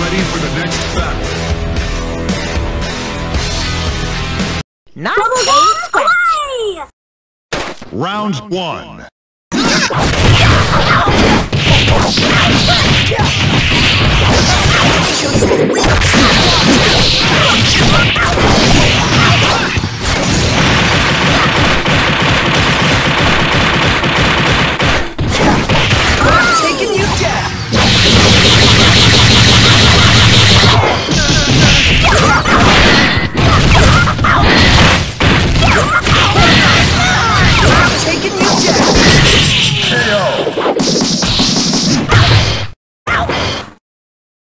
ready for the next battle. Not a scratch. Round one. Taking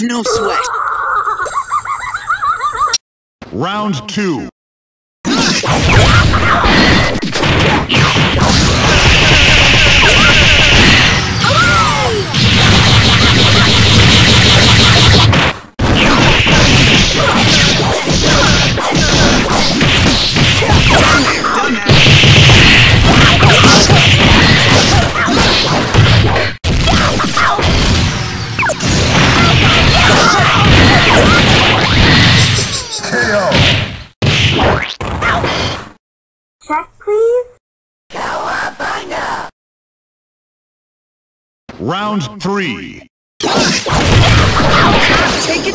No sweat. Round two. Check, please. Round three. Taking you